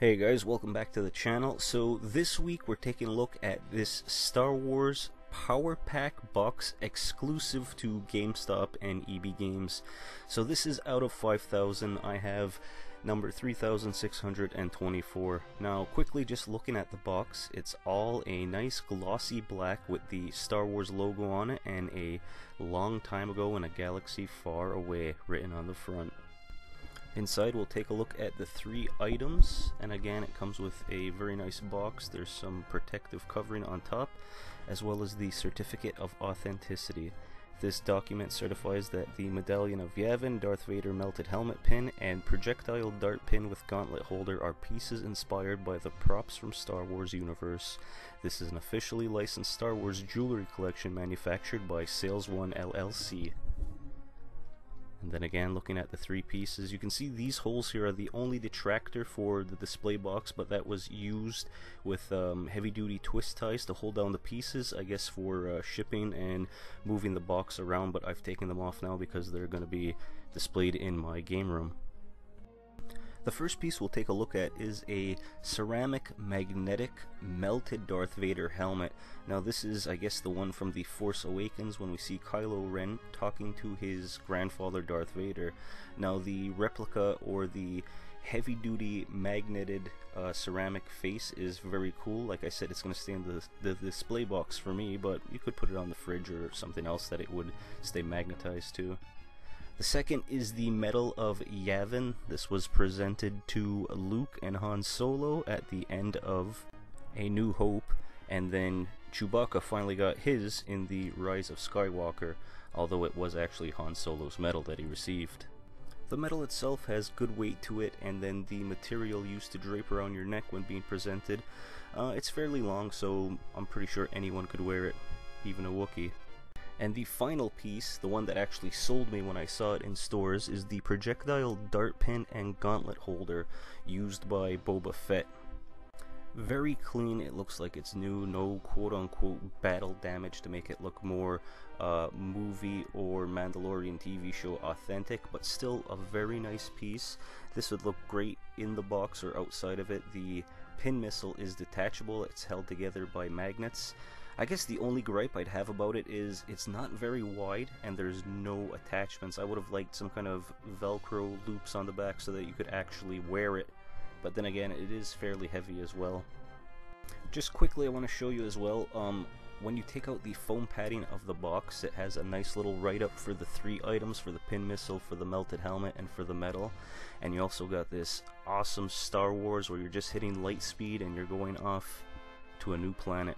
Hey guys, welcome back to the channel. So this week we're taking a look at this Star Wars Power Pack box exclusive to GameStop and EB Games. So this is out of 5,000. I have number 3624. Now quickly just looking at the box, it's all a nice glossy black with the Star Wars logo on it and a long time ago in a galaxy far away written on the front. Inside we'll take a look at the three items and again it comes with a very nice box. There's some protective covering on top as well as the certificate of authenticity. This document certifies that the Medallion of Yavin, Darth Vader melted helmet pin, and projectile dart pin with gauntlet holder are pieces inspired by the props from Star Wars universe. This is an officially licensed Star Wars jewelry collection manufactured by Sales One LLC. And then again, looking at the three pieces, you can see these holes here are the only detractor for the display box, but that was used with um, heavy-duty twist ties to hold down the pieces, I guess for uh, shipping and moving the box around, but I've taken them off now because they're going to be displayed in my game room. The first piece we'll take a look at is a ceramic magnetic melted Darth Vader helmet. Now this is I guess the one from The Force Awakens when we see Kylo Ren talking to his grandfather Darth Vader. Now the replica or the heavy duty magneted uh, ceramic face is very cool. Like I said, it's going to stay in the, the display box for me, but you could put it on the fridge or something else that it would stay magnetized to. The second is the Medal of Yavin. This was presented to Luke and Han Solo at the end of A New Hope, and then Chewbacca finally got his in the Rise of Skywalker, although it was actually Han Solo's medal that he received. The medal itself has good weight to it, and then the material used to drape around your neck when being presented. Uh, it's fairly long, so I'm pretty sure anyone could wear it, even a Wookiee. And the final piece, the one that actually sold me when I saw it in stores, is the projectile dart pin and gauntlet holder used by Boba Fett. Very clean, it looks like it's new, no quote unquote battle damage to make it look more uh, movie or Mandalorian TV show authentic, but still a very nice piece. This would look great in the box or outside of it. The pin missile is detachable, it's held together by magnets. I guess the only gripe I'd have about it is it's not very wide and there's no attachments. I would have liked some kind of velcro loops on the back so that you could actually wear it. But then again, it is fairly heavy as well. Just quickly, I want to show you as well, um, when you take out the foam padding of the box, it has a nice little write-up for the three items, for the pin missile, for the melted helmet, and for the medal. And you also got this awesome Star Wars where you're just hitting light speed and you're going off to a new planet.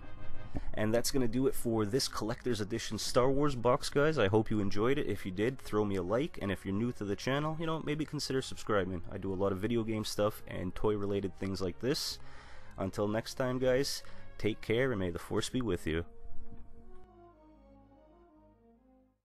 And that's going to do it for this collector's edition Star Wars box, guys. I hope you enjoyed it. If you did, throw me a like. And if you're new to the channel, you know, maybe consider subscribing. I do a lot of video game stuff and toy-related things like this. Until next time, guys, take care and may the Force be with you.